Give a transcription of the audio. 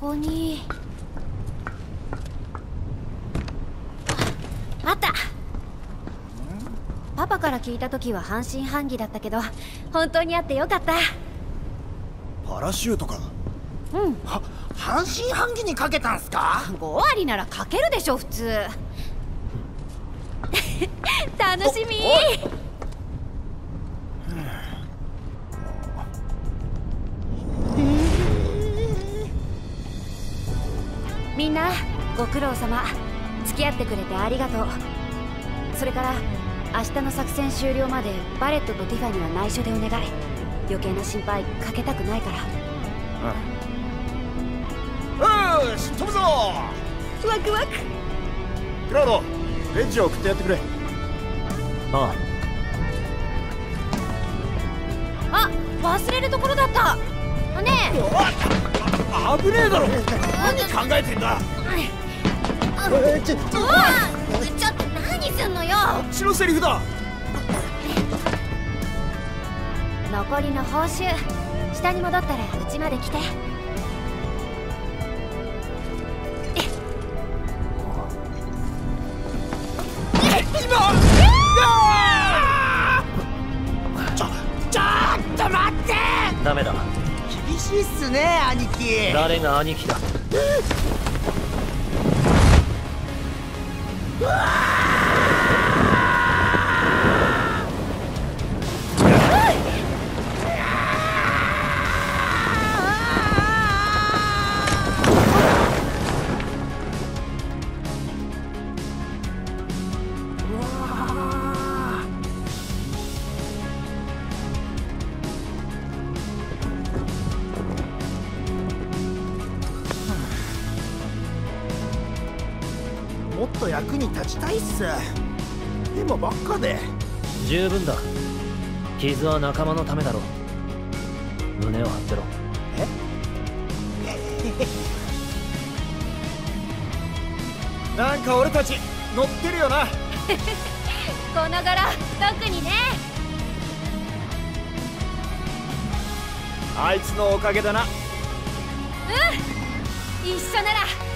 こに。ああった。パパから聞いた時は半信半疑だったけど本当にあってよかった。パラシュートかうん。は半信半疑にかけたんすか？5割ならかけるでしょ普通。楽しみみんなご苦労様。付き合ってくれてありがとう。それから明日の作戦終了までバレットとティファには内緒でお願い。余計な心配かけたくないから。よし飛ぶぞ。ワクワク。クラウドレッジを送ってやってくれ。ああ忘れるところだった。ねえ危ねえだろ。何考えてんだ。えちょうわちょっと何すんのよこっちのセリフだ残りの報酬下に戻ったらうちまで来て今ちょちょっと待ってダメだ厳しいっすね兄貴。誰が兄貴だ？もっと役に立ちたいっす。でもばっかで。十分だ。傷は仲間のためだろう。胸を張ってろ。なんか俺たち乗ってるよな。この頃特にね。あいつのおかげだな。一緒なら